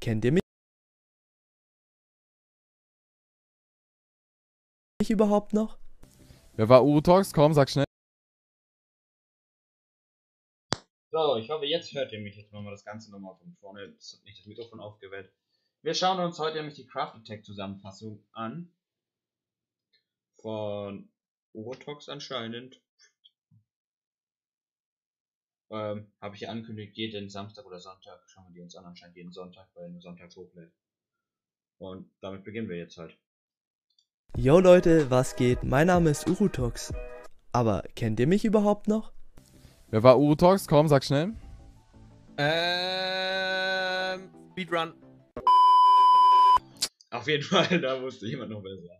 kennt ihr mich überhaupt noch? Wer war Urutox? Komm, sag schnell. So, ich hoffe, jetzt hört ihr mich. Jetzt machen wir das Ganze nochmal von vorne. Das hat nicht das Mikrofon aufgewählt. Wir schauen uns heute nämlich die Craft Attack Zusammenfassung an. Von Urotox anscheinend. Ähm, habe ich ja angekündigt, jeden Samstag oder Sonntag schauen wir die uns an, anscheinend jeden Sonntag, weil nur sonntags hochlädt. Und damit beginnen wir jetzt halt. Yo Leute, was geht? Mein Name ist Urutox. Aber kennt ihr mich überhaupt noch? Wer war Urutox? Komm, sag schnell. Ähm. Speedrun. Auf jeden Fall, da wusste jemand noch besser.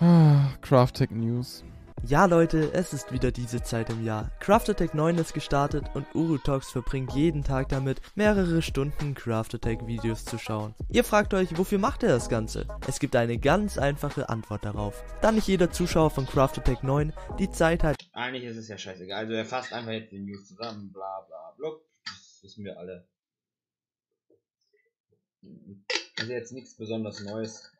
Ah, Craftec News. Ja Leute, es ist wieder diese Zeit im Jahr. Craft Attack 9 ist gestartet und Urutox verbringt jeden Tag damit, mehrere Stunden Craft Attack Videos zu schauen. Ihr fragt euch, wofür macht er das Ganze? Es gibt eine ganz einfache Antwort darauf. Da nicht jeder Zuschauer von Craft Attack 9 die Zeit hat, Eigentlich ist es ja scheißegal. Also er fasst einfach jetzt die News zusammen, bla bla blub. Das wissen wir alle. Also jetzt nichts besonders Neues.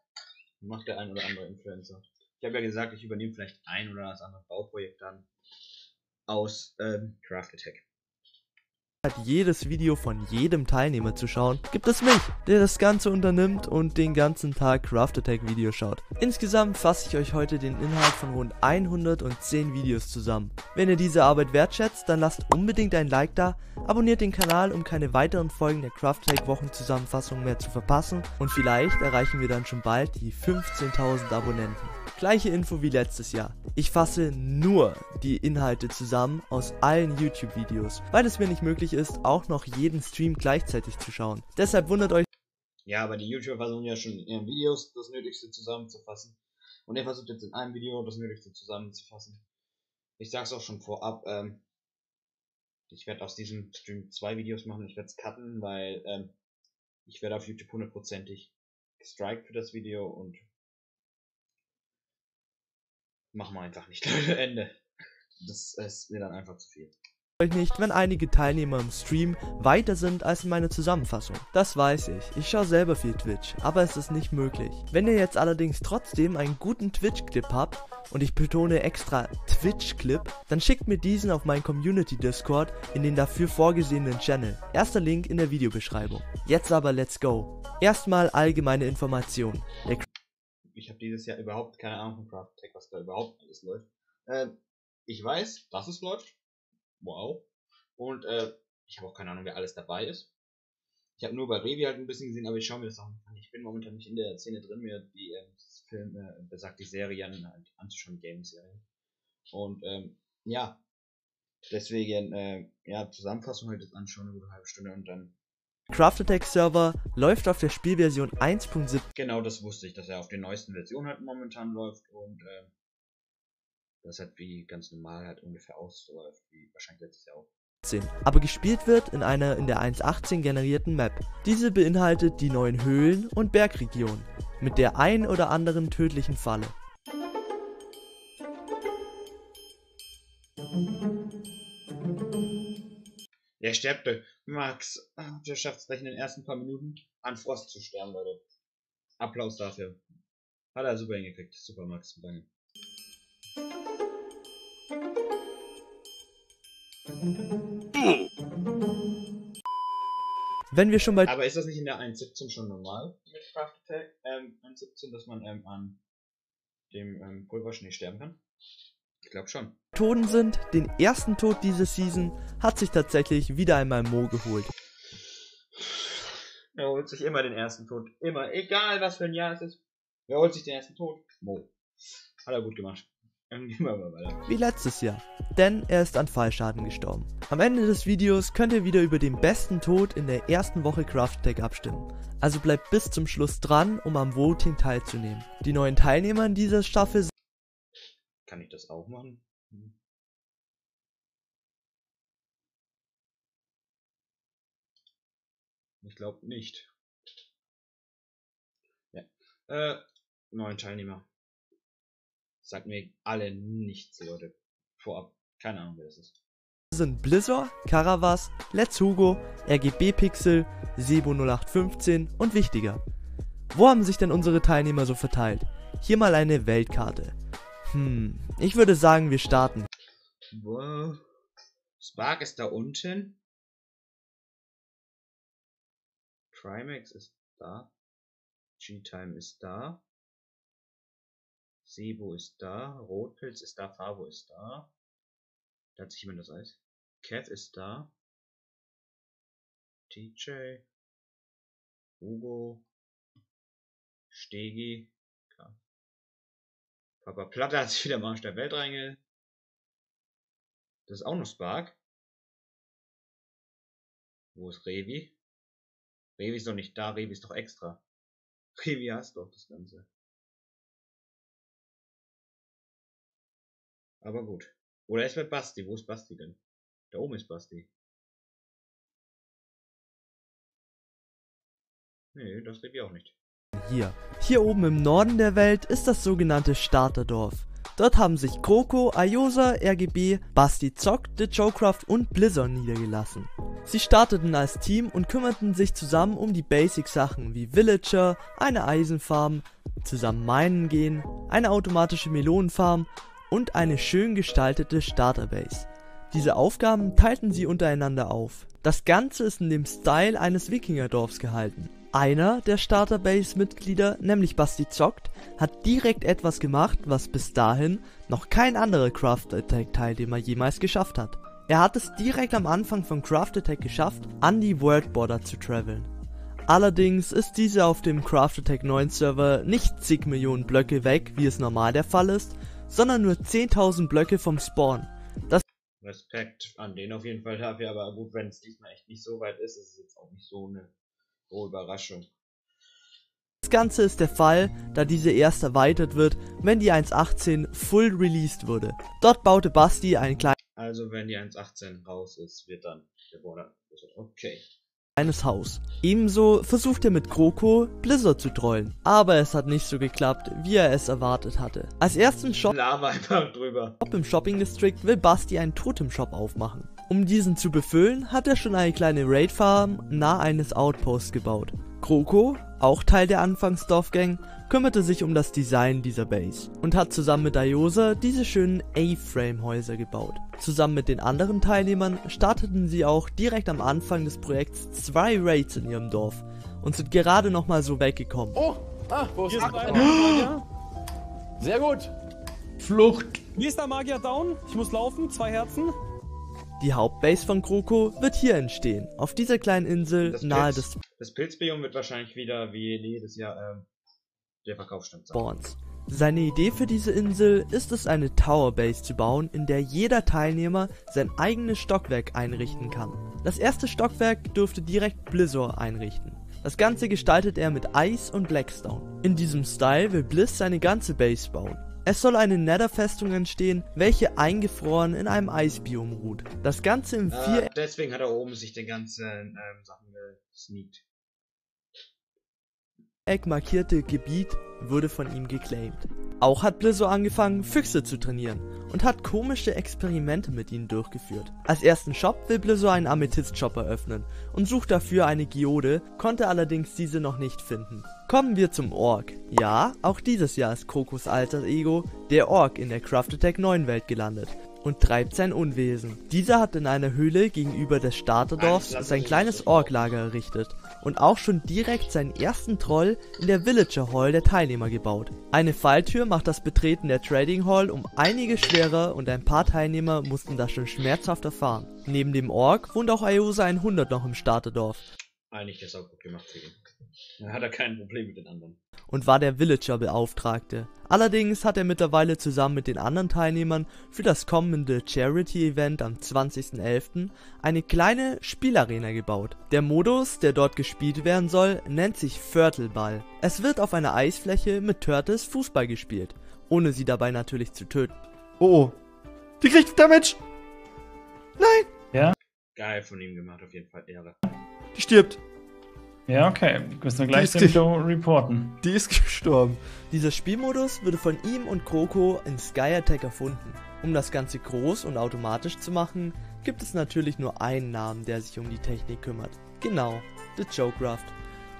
Macht der ein oder andere Influencer. Ich habe ja gesagt, ich übernehme vielleicht ein oder das andere Bauprojekt dann aus ähm, Craft Attack. hat, jedes Video von jedem Teilnehmer zu schauen, gibt es mich, der das Ganze unternimmt und den ganzen Tag Craft Attack Videos schaut. Insgesamt fasse ich euch heute den Inhalt von rund 110 Videos zusammen. Wenn ihr diese Arbeit wertschätzt, dann lasst unbedingt ein Like da, abonniert den Kanal, um keine weiteren Folgen der Craft Attack Wochenzusammenfassung mehr zu verpassen und vielleicht erreichen wir dann schon bald die 15.000 Abonnenten. Gleiche Info wie letztes Jahr. Ich fasse nur die Inhalte zusammen aus allen YouTube-Videos, weil es mir nicht möglich ist, auch noch jeden Stream gleichzeitig zu schauen. Deshalb wundert euch Ja, aber die YouTuber versuchen ja schon in ihren Videos das Nötigste zusammenzufassen. Und er versucht jetzt in einem Video das Nötigste zusammenzufassen. Ich sag's auch schon vorab, ähm, ich werde aus diesem Stream zwei Videos machen. Ich werde es cutten, weil ähm, ich werde auf YouTube hundertprozentig gestrikt für das Video und machen wir einfach nicht. Leute, Ende. Das ist mir dann einfach zu viel. euch nicht, wenn einige Teilnehmer im Stream weiter sind als in meiner Zusammenfassung. Das weiß ich. Ich schaue selber viel Twitch, aber es ist nicht möglich. Wenn ihr jetzt allerdings trotzdem einen guten Twitch-Clip habt, und ich betone extra Twitch-Clip, dann schickt mir diesen auf meinen Community-Discord in den dafür vorgesehenen Channel. Erster Link in der Videobeschreibung. Jetzt aber let's go. Erstmal allgemeine Informationen. Der ich habe dieses Jahr überhaupt keine Ahnung von Craft Tech, was da überhaupt alles läuft. Ähm, ich weiß, dass es läuft. Wow. Und äh, ich habe auch keine Ahnung, wer alles dabei ist. Ich habe nur bei Revi halt ein bisschen gesehen, aber ich schaue mir das auch an. Ich bin momentan nicht in der Szene drin, mir die ähm, Filme, äh, besagt die Serien halt anzuschauen, Gaming-Serien. Und ähm, ja, deswegen, äh, ja, Zusammenfassung halt jetzt anschauen, eine gute halbe Stunde und dann Craft Attack Server läuft auf der Spielversion 1.7 Genau, das wusste ich, dass er auf den neuesten Versionen halt momentan läuft und ähm, das halt wie ganz normal halt ungefähr ausläuft, wie wahrscheinlich letztes Jahr auch. aber gespielt wird in einer in der 1.18 generierten Map. Diese beinhaltet die neuen Höhlen und Bergregionen mit der ein oder anderen tödlichen Falle. Der äh, Max, ah, der schafft es gleich in den ersten paar Minuten an Frost zu sterben, Leute. Applaus dafür. Hat er super hingekriegt. Super, Max, danke. Wenn wir schon bei Aber ist das nicht in der 1.17 schon normal mit Craft Attack? Ähm, 1.17, dass man ähm, an dem ähm, Pulverschnee sterben kann? Ich glaube schon. Toten sind, den ersten Tod diese Season hat sich tatsächlich wieder einmal Mo geholt. Er holt sich immer den ersten Tod. Immer. Egal was für ein Jahr es ist. Wer holt sich den ersten Tod? Mo. Hat er gut gemacht. Dann gehen wir mal weiter. Wie letztes Jahr, denn er ist an Fallschaden gestorben. Am Ende des Videos könnt ihr wieder über den besten Tod in der ersten Woche Craft Tech abstimmen. Also bleibt bis zum Schluss dran, um am Voting teilzunehmen. Die neuen Teilnehmer in dieser Staffel Kann ich das auch machen? Hm. Ich glaube nicht. Ja. Äh, neun Teilnehmer. Sagt mir alle nichts, Leute. Vorab. Keine Ahnung, wer das ist. sind Blizzard, Caravas, Let's Hugo, RGB Pixel, Sebo 0815 und wichtiger. Wo haben sich denn unsere Teilnehmer so verteilt? Hier mal eine Weltkarte. Hm, ich würde sagen, wir starten. Wow. Spark ist da unten. Trimax ist da. G-Time ist da. Sebo ist da. Rotpilz ist da. Favo ist da. Da hat sich jemand das Eis. Kev ist da. TJ. Hugo. Stegi. Papa Platte hat sich wieder am Arsch der Welt reinge. Das ist auch noch Spark. Wo ist Revi? Revi ist doch nicht da, Revi ist doch extra. Revi hast doch das Ganze. Aber gut. Oder ist mit Basti. Wo ist Basti denn? Da oben ist Basti. Nee, das Revi auch nicht. Hier. Hier oben im Norden der Welt ist das sogenannte Starterdorf. Dort haben sich Kroko, Ayosa, RGB, Basti Zock, The Joecraft und Blizzard niedergelassen. Sie starteten als Team und kümmerten sich zusammen um die Basic-Sachen wie Villager, eine Eisenfarm, zusammen minen gehen, eine automatische Melonenfarm und eine schön gestaltete Starterbase. Diese Aufgaben teilten sie untereinander auf. Das Ganze ist in dem Style eines Wikingerdorfs gehalten. Einer der Starterbase-Mitglieder, nämlich Basti Zockt, hat direkt etwas gemacht, was bis dahin noch kein anderer Craft Attack-Teilnehmer jemals geschafft hat. Er hat es direkt am Anfang von Craft Attack geschafft, an die World Border zu traveln. Allerdings ist diese auf dem Craft Attack 9 Server nicht zig Millionen Blöcke weg, wie es normal der Fall ist, sondern nur 10.000 Blöcke vom Spawn. Das Respekt an den auf jeden Fall dafür, aber gut, wenn es diesmal echt nicht so weit ist, ist es jetzt auch nicht so eine hohe Überraschung. Ganze ist der Fall, da diese erst erweitert wird, wenn die 1.18 full released wurde. Dort baute Basti ein Also wenn die 1.18 raus ist, wird dann der Border. Okay. kleines Haus. Ebenso versucht er mit Kroko Blizzard zu trollen, aber es hat nicht so geklappt, wie er es erwartet hatte. Als ersten Shop Lava einfach drüber. im Shopping District will Basti einen Totem-Shop aufmachen. Um diesen zu befüllen, hat er schon eine kleine Raid-Farm nah eines Outposts gebaut. Kroko, auch Teil der Anfangsdorfgang, kümmerte sich um das Design dieser Base und hat zusammen mit Ayosa diese schönen A-Frame-Häuser gebaut. Zusammen mit den anderen Teilnehmern starteten sie auch direkt am Anfang des Projekts zwei Raids in ihrem Dorf und sind gerade nochmal so weggekommen. Oh, ah, wo ist Hier ist Ach, ein oh. Magier. Sehr gut. Flucht. Nächster Magier down. Ich muss laufen. Zwei Herzen. Die Hauptbase von Kroko wird hier entstehen, auf dieser kleinen Insel Das nahe Pilz- des Das Pilzbiom wird wahrscheinlich wieder wie jedes Jahr ähm, der Verkaufsstand sein. Spawns. Seine Idee für diese Insel ist es, eine Tower Base zu bauen, in der jeder Teilnehmer sein eigenes Stockwerk einrichten kann. Das erste Stockwerk dürfte direkt Blizzard einrichten. Das Ganze gestaltet er mit Eis und Blackstone. In diesem Style will Blizz seine ganze Base bauen. Es soll eine Nether-Festung entstehen, welche eingefroren in einem Eisbiom ruht. Das Ganze im Äh, Viereck deswegen hat er oben sich die ganzen ähm, Sachen gesneakt. Markierte Gebiet wurde von ihm geclaimed. Auch hat Blizzard angefangen, Füchse zu trainieren und hat komische Experimente mit ihnen durchgeführt. Als ersten Shop will Blizzard einen Amethyst-Shop eröffnen und sucht dafür eine Geode, konnte allerdings diese noch nicht finden. Kommen wir zum Ork. Ja, auch dieses Jahr ist Krokos alter Ego, der Ork, in der Craft Attack 9 Welt gelandet und treibt sein Unwesen. Dieser hat in einer Höhle gegenüber des Starterdorfs sein kleines Orklager errichtet und auch schon direkt seinen ersten Troll in der Villager Hall der Teilnehmer gebaut. Eine Falltür macht das Betreten der Trading Hall um einige schwerer und ein paar Teilnehmer mussten das schon schmerzhaft erfahren. Neben dem Ork wohnt auch Iosa 100 noch im Starterdorf Eigentlich ist auch gut gemacht für. Dann hat er kein Problem mit den anderen. und war der Villager-Beauftragte. Allerdings hat er mittlerweile zusammen mit den anderen Teilnehmern für das kommende Charity-Event am 20.11. eine kleine Spielarena gebaut. Der Modus, der dort gespielt werden soll, nennt sich Viertelball. Es wird auf einer Eisfläche mit Turtles Fußball gespielt, ohne sie dabei natürlich zu töten. Oh, oh. Die kriegt Damage. Nein, Geil von ihm gemacht, auf jeden Fall Ehre. die stirbt. Ja, okay. Müssen wir gleich dem Joe reporten. Die ist gestorben. Dieser Spielmodus wurde von ihm und Kroko in Sky Attack erfunden. Um das Ganze groß und automatisch zu machen, gibt es natürlich nur einen Namen, der sich um die Technik kümmert. Genau, The Joecraft.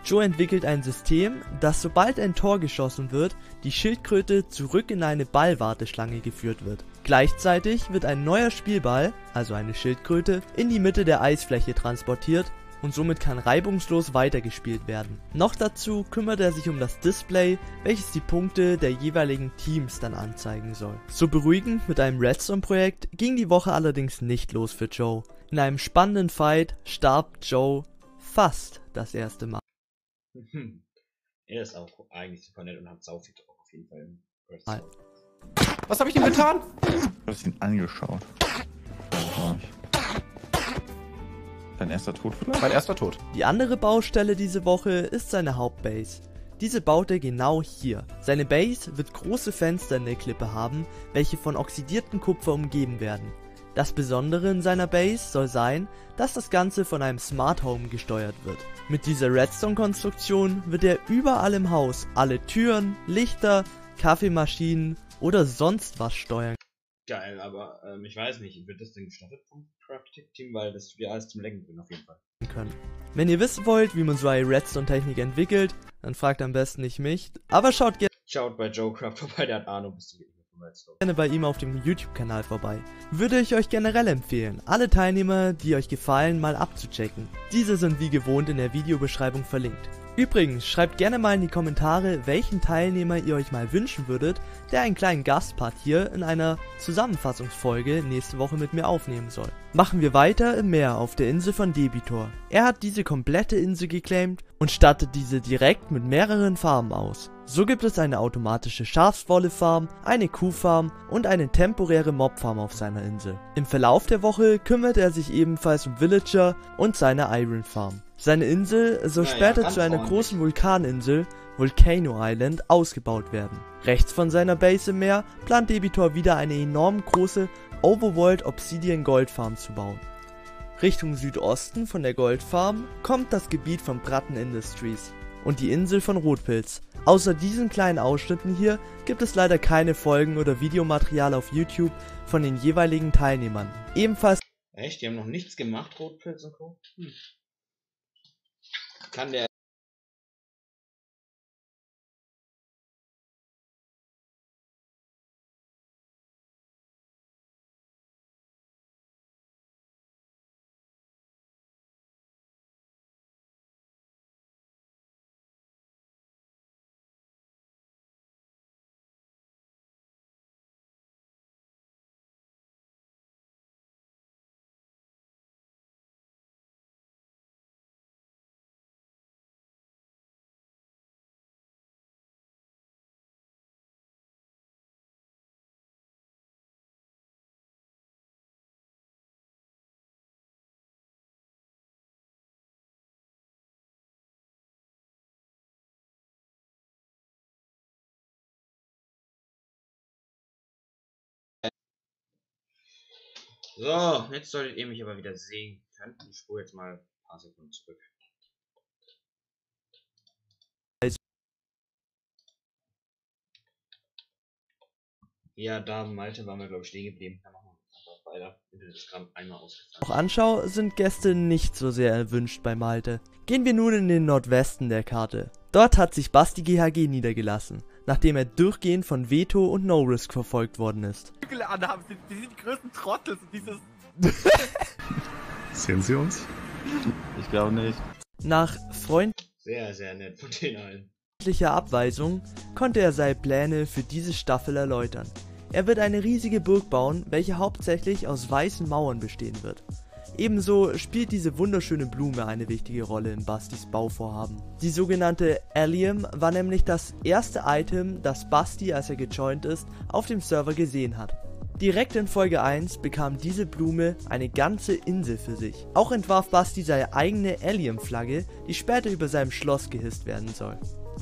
Joe entwickelt ein System, das sobald ein Tor geschossen wird, die Schildkröte zurück in eine Ballwarteschlange geführt wird. Gleichzeitig wird ein neuer Spielball, also eine Schildkröte, in die Mitte der Eisfläche transportiert und somit kann reibungslos weitergespielt werden. Noch dazu kümmert er sich um das Display, welches die Punkte der jeweiligen Teams dann anzeigen soll. So beruhigend mit einem Redstone-Projekt ging die Woche allerdings nicht los für Joe. In einem spannenden Fight starb Joe fast das erste Mal. Hm. Er ist auch eigentlich super nett und hat sau viel drauf auf jeden Fall. Mal. Was habe ich ihm getan? Du hast ihn angeschaut. Dein erster Tod vielleicht? Mein erster Tod. Die andere Baustelle diese Woche ist seine Hauptbase. Diese baut er genau hier. Seine Base wird große Fenster in der Klippe haben, welche von oxidiertem Kupfer umgeben werden. Das Besondere in seiner Base soll sein, dass das Ganze von einem Smart Home gesteuert wird. Mit dieser Redstone-Konstruktion wird er überall im Haus alle Türen, Lichter, Kaffeemaschinen oder sonst was steuern Geil, aber ähm, ich weiß nicht, wird das denn gestattet vom Crafting-Team? Weil das tut ja alles zum Lecken bringen auf jeden Fall. können. Wenn ihr wissen wollt, wie man so eine Redstone-Technik entwickelt, dann fragt am besten nicht mich, aber schaut Schaut bei Joe Craft vorbei, der hat Ahnung, bis Redstone. gerne bei ihm auf dem YouTube-Kanal vorbei. Würde ich euch generell empfehlen, alle Teilnehmer, die euch gefallen, mal abzuchecken. Diese sind wie gewohnt in der Videobeschreibung verlinkt. Übrigens, schreibt gerne mal in die Kommentare, welchen Teilnehmer ihr euch mal wünschen würdet, der einen kleinen Gastpart hier in einer Zusammenfassungsfolge nächste Woche mit mir aufnehmen soll. Machen wir weiter im Meer auf der Insel von Debitor. Er hat diese komplette Insel geclaimt und stattet diese direkt mit mehreren Farmen aus. So gibt es eine automatische Schafswolle-Farm, eine Kuhfarm und eine temporäre Mobfarm auf seiner Insel. Im Verlauf der Woche kümmert er sich ebenfalls um Villager und seine Iron Farm. Seine Insel soll Naja, später ganz zu einer ordentlich. großen Vulkaninsel, Volcano Island, ausgebaut werden. Rechts von seiner Base im Meer plant Debitor wieder eine enorm große Overworld Obsidian Gold Farm zu bauen. Richtung Südosten von der Goldfarm kommt das Gebiet von Bratten Industries und die Insel von Rotpilz. Außer diesen kleinen Ausschnitten hier gibt es leider keine Folgen oder Videomaterial auf YouTube von den jeweiligen Teilnehmern. Ebenfalls Echt? Die haben noch nichts gemacht, Rotpilz und Co. Hm. Kann der. So, jetzt solltet ihr mich aber wieder sehen können. Ich spule jetzt mal ein paar Sekunden zurück. Ja, da Malte waren wir glaube ich stehen geblieben. Dann machen wir einfach weiter. Instagram einmal ausgefallen. auch anschaue, sind Gäste nicht so sehr erwünscht bei Malte. Gehen wir nun in den Nordwesten der Karte. Dort hat sich Basti GHG niedergelassen, nachdem er durchgehend von Veto und No Risk verfolgt worden ist. Anhaben, die sind die größten Trottel. Dieses Sehen Sie uns? Ich glaube nicht. Nach Sehr, sehr nett von den allen. freundlicher Abweisung konnte er seine Pläne für diese Staffel erläutern. Er wird eine riesige Burg bauen, welche hauptsächlich aus weißen Mauern bestehen wird. Ebenso spielt diese wunderschöne Blume eine wichtige Rolle in Bastis Bauvorhaben. Die sogenannte Allium war nämlich das erste Item, das Basti, als er gejoint ist, auf dem Server gesehen hat. Direkt in Folge 1 bekam diese Blume eine ganze Insel für sich. Auch entwarf Basti seine eigene Alien-Flagge, die später über seinem Schloss gehisst werden soll.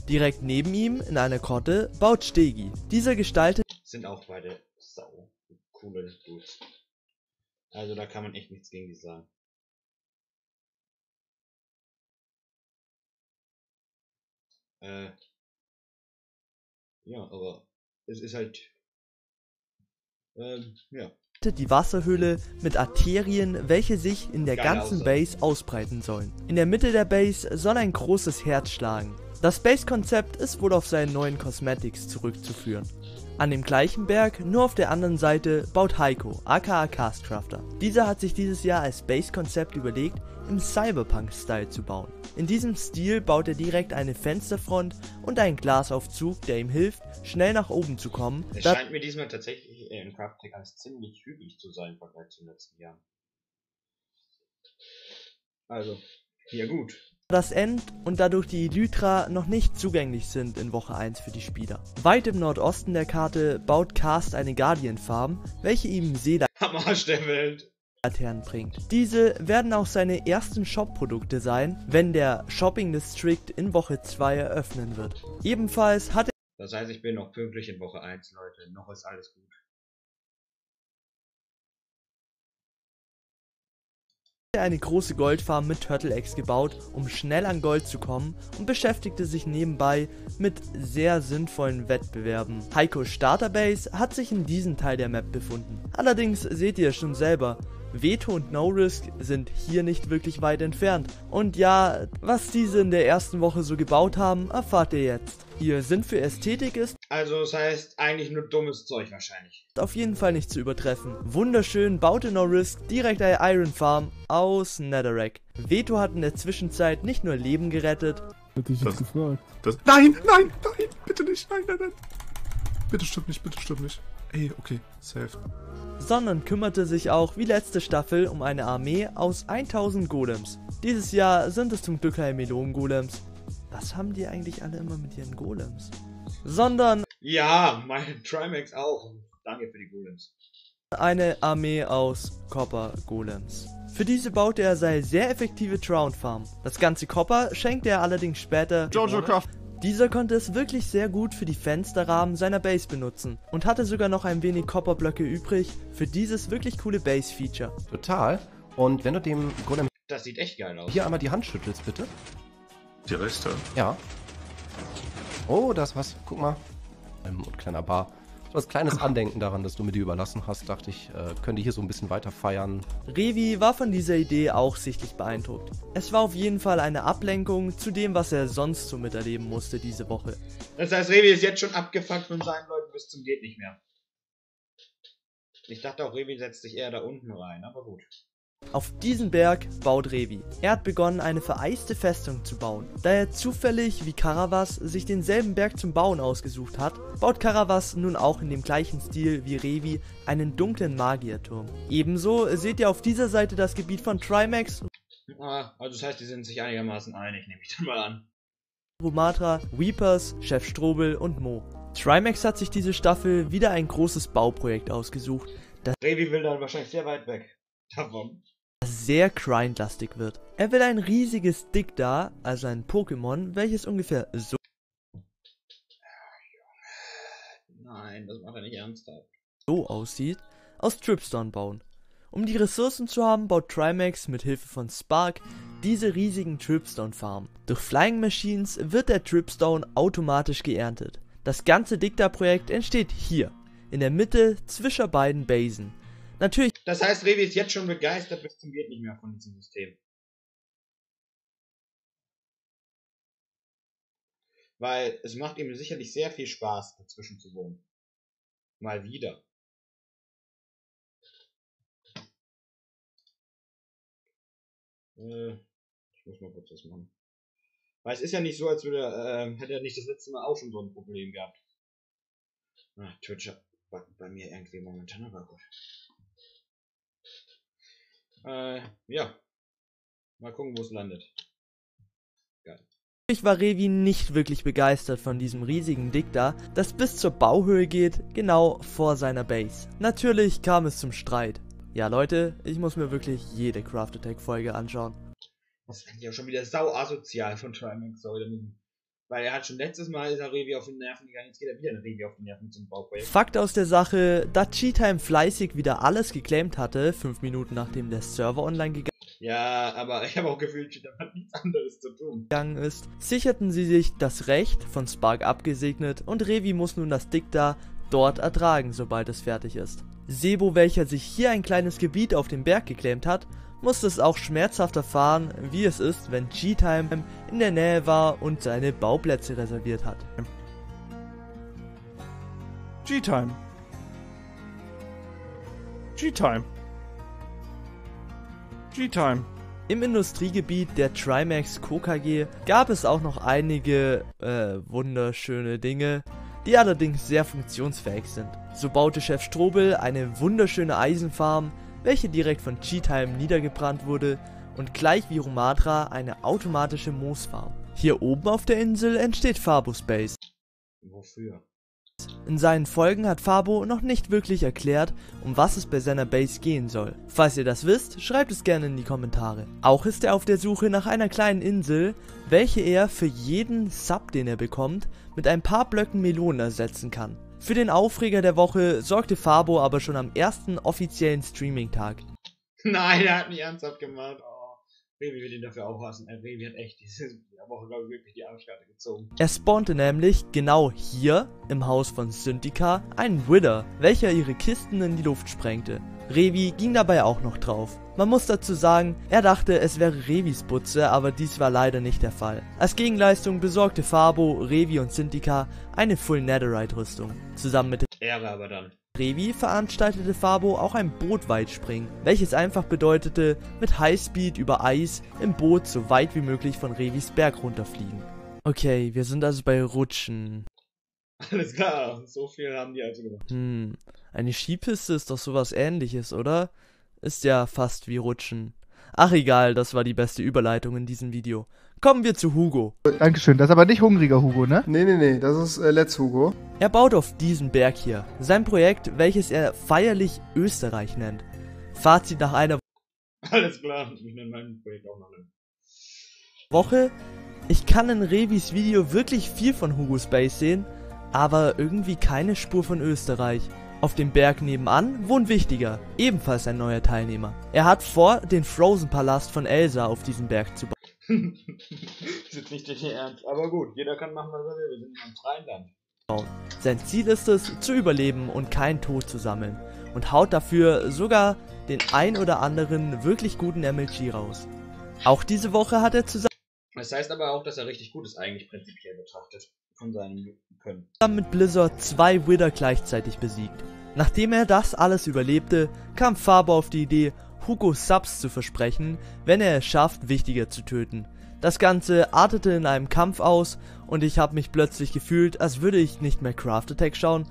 Direkt neben ihm, in einer Grotte, baut Stegi. Dieser gestaltet Sind auch beide sau coole Dudes. Also da kann man echt nichts gegen die sagen. Äh. Ja, aber es ist halt. Ähm, ja. die Wasserhöhle mit Arterien, welche sich in der Geile ganzen. Base ausbreiten sollen. In der Mitte der Base soll ein großes Herz schlagen. Das Base-Konzept ist wohl auf seinen neuen Cosmetics zurückzuführen. An dem gleichen Berg, nur auf der anderen Seite, baut Heiko, aka Castcrafter. Dieser hat sich dieses Jahr als Base-Konzept überlegt, im Cyberpunk-Style zu bauen. In diesem Stil baut er direkt eine Fensterfront und einen Glasaufzug, der ihm hilft, schnell nach oben zu kommen. Es scheint mir diesmal tatsächlich in Craft Tech alles ziemlich hügelig zu sein im Vergleich zu den letzten Jahren. Also, ja gut. Das End und dadurch die Elytra noch nicht zugänglich sind in Woche 1 für die Spieler. Weit im Nordosten der Karte baut Cast eine Guardian Farm, welche ihm Am Arsch der Welt. Seelaternen bringt. Diese werden auch seine ersten Shop-Produkte sein, wenn der Shopping District in Woche 2 eröffnen wird. Ebenfalls hat Das heißt, ich bin noch pünktlich in Woche 1, Leute. Noch ist alles gut. Eine große Goldfarm mit Turtle Eggs gebaut, um schnell an Gold zu kommen und beschäftigte sich nebenbei mit sehr sinnvollen Wettbewerben. Heikos Starterbase hat sich in diesem Teil der Map befunden. Allerdings seht ihr schon selber, Veto und No Risk sind hier nicht wirklich weit entfernt. Und ja, was diese in der ersten Woche so gebaut haben, erfahrt ihr jetzt. Ihr Sinn für Ästhetik ist Also, das heißt eigentlich nur dummes Zeug wahrscheinlich. auf jeden Fall nicht zu übertreffen. Wunderschön baute No Risk direkt eine Iron Farm aus Netherrack. Veto hat in der Zwischenzeit nicht nur Leben gerettet, Hätte ich jetzt Das- gefragt. Das, nein, nein, nein, bitte nicht, nein, nein, nein. Bitte stimmt nicht, bitte stimmt nicht. Ey, okay, safe. Sondern kümmerte sich auch wie letzte Staffel um eine Armee aus 1000 Golems. Dieses Jahr sind es zum Glück keine Melonen-Golems. Was haben die eigentlich alle immer mit ihren Golems? Sondern Ja, mein Trimax auch. Danke für die Golems. eine Armee aus Copper-Golems. Für diese baute er seine sehr effektive Drown Farm. Das ganze Copper schenkte er allerdings später Jojo Craft. Dieser konnte es wirklich sehr gut für die Fensterrahmen seiner Base benutzen und hatte sogar noch ein wenig Copperblöcke übrig für dieses wirklich coole Base-Feature. Total. Und wenn du dem Golem Das sieht echt geil aus. hier einmal die Hand schüttelst, bitte. Die Reste. Ja. Oh, das was. Guck mal. Ähm, und kleiner Bar. So als kleines Andenken daran, dass du mir die überlassen hast, dachte ich, äh, könnte hier so ein bisschen weiter feiern. Revi war von dieser Idee auch sichtlich beeindruckt. Es war auf jeden Fall eine Ablenkung zu dem, was er sonst so miterleben musste diese Woche. Das heißt, Revi ist jetzt schon abgefuckt von seinen Leuten bis zum geht nicht mehr. Ich dachte auch, Revi setzt sich eher da unten rein, aber gut. Auf diesen Berg baut Revi. Er hat begonnen, eine vereiste Festung zu bauen. Da er zufällig wie Karavas sich denselben Berg zum Bauen ausgesucht hat, baut Karavas nun auch in dem gleichen Stil wie Revi einen dunklen Magierturm. Ebenso seht ihr auf dieser Seite das Gebiet von Trimax, Ah, also das heißt, die sind sich einigermaßen einig, nehme ich dann mal an. Rumatra, Weepers, Chef Strobel und Mo. Trimax hat sich diese Staffel wieder ein großes Bauprojekt ausgesucht, Revi will dann wahrscheinlich sehr weit weg davon. Sehr grindlastig wird. Er will ein riesiges Dick-Da, also ein Pokémon, welches ungefähr so Nein, das macht er nicht ernsthaft. so aussieht, aus Tripstone bauen. Um die Ressourcen zu haben, baut Trimax mit Hilfe von Spark diese riesigen Tripstone-Farmen. Durch Flying Machines wird der Tripstone automatisch geerntet. Das ganze Dicta-Projekt entsteht hier, in der Mitte zwischen beiden Basen. Natürlich Das heißt, Revi ist jetzt schon begeistert bis zum geht nicht mehr von diesem System. Weil es macht ihm sicherlich sehr viel Spaß, dazwischen zu wohnen. Mal wieder. Äh, ich muss mal kurz was machen. Weil es ist ja nicht so, als würde er, äh, hätte er nicht das letzte Mal auch schon so ein Problem gehabt. Ah, Twitch bei, bei mir irgendwie momentan, aber gut. Äh, ja. Mal gucken, wo es landet. war Revi nicht wirklich begeistert von diesem riesigen Dicta, das bis zur Bauhöhe geht, genau vor seiner Base. Natürlich kam es zum Streit. Ja Leute, ich muss mir wirklich jede Craft Attack Folge anschauen. Das ich auch schon wieder sau asozial von Trimax heute. Weil er hat schon letztes Mal ist er Revi auf den Nerven gegangen, jetzt geht er wieder eine Revi auf den Nerven zum Bauprojekt. Fakt aus der Sache, da Cheatime fleißig wieder alles geclaimt hatte, 5 Minuten nachdem der Server online Ja, aber ich habe auch gefühlt, er hat nichts anderes zu tun. gegangen ist, sicherten sie sich das Recht, von Spark abgesegnet, und Revi muss nun das Dicta dort ertragen, sobald es fertig ist. Sebo, welcher sich hier ein kleines Gebiet auf dem Berg geclaimt hat, musste es auch schmerzhaft erfahren, wie es ist, wenn G-Time in der Nähe war und seine Bauplätze reserviert hat. G-Time. G-Time. G-Time. Im Industriegebiet der Trimax Co. KG gab es auch noch einige äh, wunderschöne Dinge, die allerdings sehr funktionsfähig sind. So baute Chef Strobel eine wunderschöne Eisenfarm, welche direkt von G-Time niedergebrannt wurde und gleich wie Romatra eine automatische Moosfarm. Hier oben auf der Insel entsteht Fabo Space. Wofür? In seinen Folgen hat Fabo noch nicht wirklich erklärt, um was es bei seiner Base gehen soll. Falls ihr das wisst, schreibt es gerne in die Kommentare. Auch ist er auf der Suche nach einer kleinen Insel, welche er für jeden Sub, den er bekommt, mit ein paar Blöcken Melonen ersetzen kann. Für den Aufreger der Woche sorgte Fabo aber schon am ersten offiziellen Streaming-Tag. Nein, er hat nicht ernsthaft gemacht. Revi will ihn dafür auch hassen. Revi hat echt diese Woche, glaube ich, wirklich die Arschkarte gezogen. Er spawnte nämlich genau hier im Haus von Syndica einen Wither, welcher ihre Kisten in die Luft sprengte. Revi ging dabei auch noch drauf. Man muss dazu sagen, er dachte, es wäre Revis Butze, aber dies war leider nicht der Fall. Als Gegenleistung besorgte Fabo, Revi und Syndica eine Full Netherite Rüstung. Zusammen mit Ehre aber dann. Revi veranstaltete Fabo auch ein Bootweitspringen, welches einfach bedeutete, mit Highspeed über Eis im Boot so weit wie möglich von Revis Berg runterfliegen. Okay, wir sind also bei Rutschen. Alles klar, so viel haben die also gemacht. Hm, eine Skipiste ist doch sowas ähnliches, oder? Ist ja fast wie Rutschen. Ach egal, das war die beste Überleitung in diesem Video. Kommen wir zu Hugo. Dankeschön, das ist aber nicht hungriger Hugo, ne? Nee, nee, nee, das ist äh, Let's Hugo. Er baut auf diesem Berg hier sein Projekt, welches er feierlich Österreich nennt. Fazit nach einer Alles klar, ich nenne mein Projekt auch noch einen. Woche. Ich kann in Revis Video wirklich viel von Hugo Space sehen, aber irgendwie keine Spur von Österreich. Auf dem Berg nebenan wohnt Wichtiger, ebenfalls ein neuer Teilnehmer. Er hat vor, den Frozen Palast von Elsa auf diesem Berg zu bauen. ist jetzt nicht richtig ernst, aber gut, jeder kann machen, was er will, wir sind in einem freien Land. Sein Ziel ist es, zu überleben und keinen Tod zu sammeln und haut dafür sogar den ein oder anderen wirklich guten MLG raus. Auch diese Woche hat er zusammen Das heißt aber auch, dass er richtig gut ist, eigentlich prinzipiell betrachtet, von seinem Können. zusammen mit Blizzard zwei Wither gleichzeitig besiegt. Nachdem er das alles überlebte, kam Faber auf die Idee, Hugo Subs zu versprechen, wenn er es schafft, Wichtiger zu töten. Das Ganze artete in einem Kampf aus und ich habe mich plötzlich gefühlt, als würde ich nicht mehr Craft Attack schauen,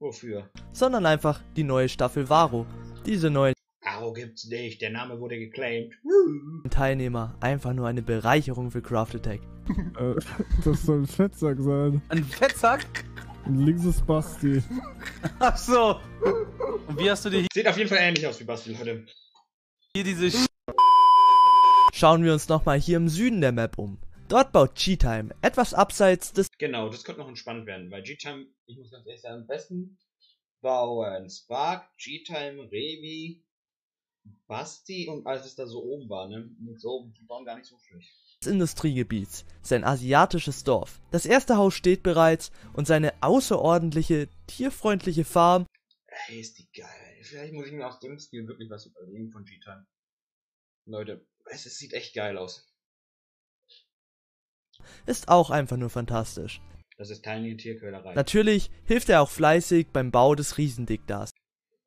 Wofür? sondern einfach die neue Staffel Varo. Diese neuen Aro gibt's nicht, der Name wurde geclaimed. Teilnehmer einfach nur eine Bereicherung für Craft Attack. Äh, das soll ein Fettsack sein. Ein Fettsack? Ein linkses Basti. Ach so. Und wie hast du dir Sieht auf jeden Fall ähnlich aus wie Basti, Leute. Hier diese Sch Schauen wir uns nochmal hier im Süden der Map um. Dort baut G-Time, etwas abseits des Genau, das könnte noch entspannt werden, weil G-Time, ich muss ganz ehrlich sagen, am besten bauen Spark, G-Time, Revi, Basti und alles, was da so oben war, ne? Mit so oben, die bauen gar nicht so schlecht. Industriegebiets, sein asiatisches Dorf. Das erste Haus steht bereits und seine außerordentliche, tierfreundliche Farm Ey, ist die geil. Vielleicht muss ich mir aus dem Stil wirklich was überlegen von G-Time. Leute, es, es sieht echt geil aus. ist auch einfach nur fantastisch. Das ist keine Tierquälerei. Natürlich hilft er auch fleißig beim Bau des Riesendiktas.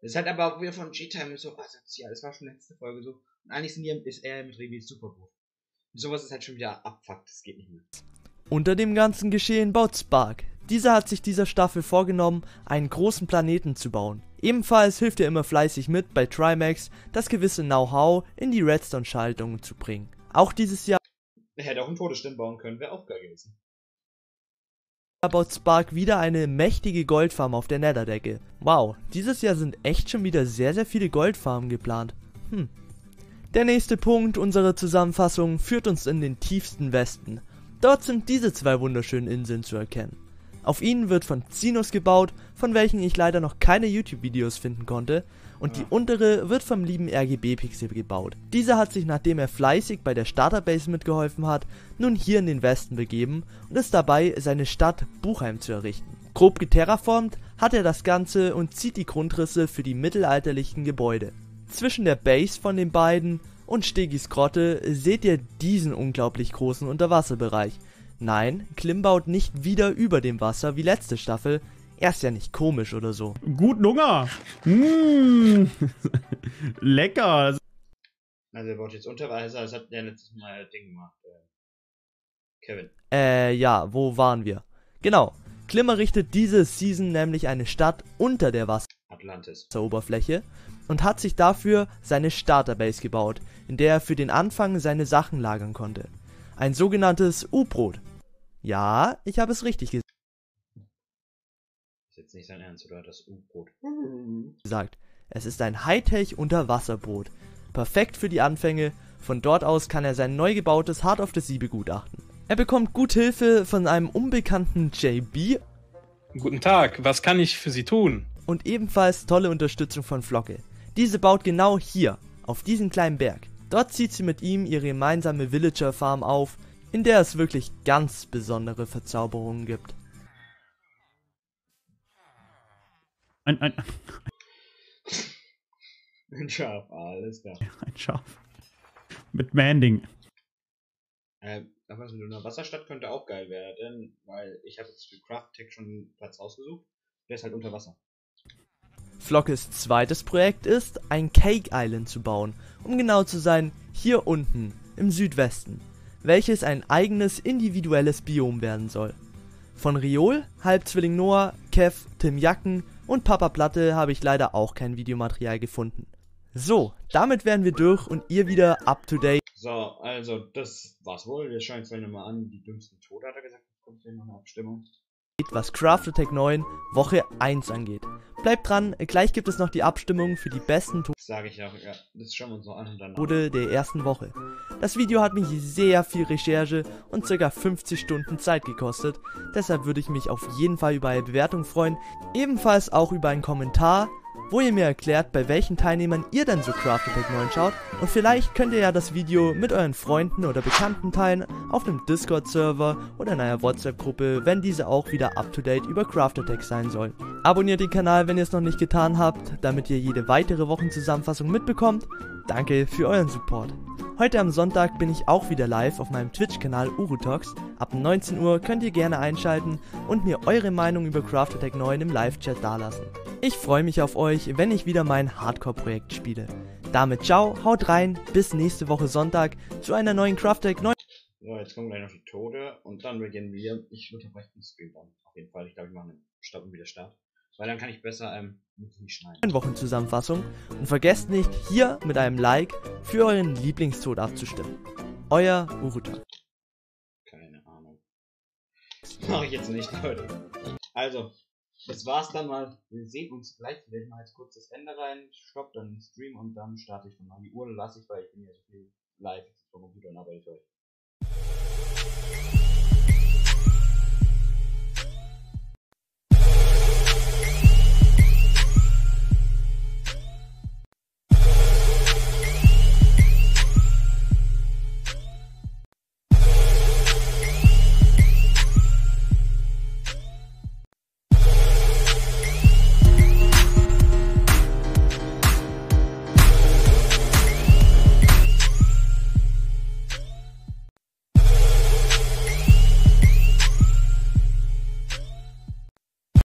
Das ist halt aber auch wieder von G-Time so asozial. Das war schon letzte Folge so. Und eigentlich sind die, ist er mit Revi super gut. Und sowas ist halt schon wieder abfuckt. Das geht nicht mehr. Unter dem ganzen Geschehen baut Spark. Dieser hat sich dieser Staffel vorgenommen, einen großen Planeten zu bauen. Ebenfalls hilft er immer fleißig mit bei Trimax, das gewisse Know-how in die Redstone-Schaltungen zu bringen. Auch dieses Jahr Er hätte auch einen Todesstern bauen können, wäre auch geil gewesen. baut Spark wieder eine mächtige Goldfarm auf der Netherdecke. Wow, dieses Jahr sind echt schon wieder sehr, sehr viele Goldfarmen geplant. Hm. Der nächste Punkt unserer Zusammenfassung führt uns in den tiefsten Westen. Dort sind diese zwei wunderschönen Inseln zu erkennen. Auf ihnen wird von Zinus gebaut, von welchen ich leider noch keine YouTube-Videos finden konnte, und die untere wird vom lieben RGB Pixel gebaut. Dieser hat sich, nachdem er fleißig bei der Starterbase mitgeholfen hat, nun hier in den Westen begeben und ist dabei, seine Stadt Buchheim zu errichten. Grob geterraformt hat er das Ganze und zieht die Grundrisse für die mittelalterlichen Gebäude. Zwischen der Base von den beiden und Stegis Grotte seht ihr diesen unglaublich großen Unterwasserbereich. Nein, Klim baut nicht wieder über dem Wasser wie letzte Staffel, er ist ja nicht komisch oder so. Guten Hunger! Mmh. Lecker! Also er baut jetzt Unterwasser, das hat der letztes Mal Ding gemacht. Äh, Kevin. Äh, ja, wo waren wir? Genau. Klim errichtet diese Season nämlich eine Stadt unter der Wasseroberfläche und hat sich dafür seine Starterbase gebaut, in der er für den Anfang seine Sachen lagern konnte. Ein sogenanntes U-Boot. Ja, ich habe es richtig gesagt. Ist jetzt nicht sein Ernst, oder? Das U-Boot. Gesagt. Es ist ein Hightech-Unterwasserboot. Perfekt für die Anfänge. Von dort aus kann er sein neu gebautes Hard of the Sea begutachten. Er bekommt gut Hilfe von einem unbekannten JB. Guten Tag, was kann ich für Sie tun? Und ebenfalls tolle Unterstützung von Flocke. Diese baut genau hier, auf diesem kleinen Berg. Dort zieht sie mit ihm ihre gemeinsame Villager Farm auf, in der es wirklich ganz besondere Verzauberungen gibt. Ein, ein, ein Schaf, alles klar. Ein Schaf. Mit Manding. Äh, aber so eine Wasserstadt könnte auch geil werden, weil ich habe jetzt für Craft Tech schon einen Platz ausgesucht. Der ist halt unter Wasser. Flockes zweites Projekt ist, ein Cake Island zu bauen, um genau zu sein, hier unten, im Südwesten, welches ein eigenes individuelles Biom werden soll. Von Riol, Halbzwilling Noah, Kev, Tim Jacken und Papa Platte habe ich leider auch kein Videomaterial gefunden. So, damit wären wir durch und ihr wieder up to date. So, also das war's wohl. Wir schauen uns nochmal an. Die dümmsten Tode hat er gesagt. Kommt hier noch eine Abstimmung. Was Craft Attack 9 Woche 1 angeht. Bleibt dran, gleich gibt es noch die Abstimmung für die besten Tode. Sage ich auch, ja. Das schauen wir uns noch an. Tode der ersten Woche. Das Video hat mich sehr viel Recherche und ca. 50 Stunden Zeit gekostet. Deshalb würde ich mich auf jeden Fall über eine Bewertung freuen. Ebenfalls auch über einen Kommentar wo ihr mir erklärt, bei welchen Teilnehmern ihr denn so Craft Attack 9 schaut und vielleicht könnt ihr ja das Video mit euren Freunden oder Bekannten teilen auf einem Discord-Server oder in einer WhatsApp-Gruppe, wenn diese auch wieder up-to-date über Craft Attack sein soll. Abonniert den Kanal, wenn ihr es noch nicht getan habt, damit ihr jede weitere Wochenzusammenfassung mitbekommt. Danke für euren Support. Heute am Sonntag bin ich auch wieder live auf meinem Twitch-Kanal Urutox. Ab 19 Uhr könnt ihr gerne einschalten und mir eure Meinung über Craft Attack 9 im Live-Chat dalassen. Ich freue mich auf euch, wenn ich wieder mein Hardcore-Projekt spiele. Damit ciao, haut rein, bis nächste Woche Sonntag zu einer neuen Craft Attack 9. So, jetzt kommen gleich noch die Tode und dann beginnen wir. Ich unterbreche den Stream dann. Auf jeden Fall. Ich glaube, ich mache einen Stopp und wieder Start. Weil dann kann ich besser ähm, nicht schneiden. Wochenzusammenfassung und vergesst nicht, hier mit einem Like für euren Lieblingstod abzustimmen. Euer Uruta. Keine Ahnung. Das mache ich jetzt nicht, Leute. Also, das war's dann mal. Wir sehen uns gleich. Ich mache jetzt kurz das Ende rein, stopp dann den Stream und dann starte ich dann mal. Die Uhr lasse ich, weil ich bin ja so viel live vom Computer und arbeite euch.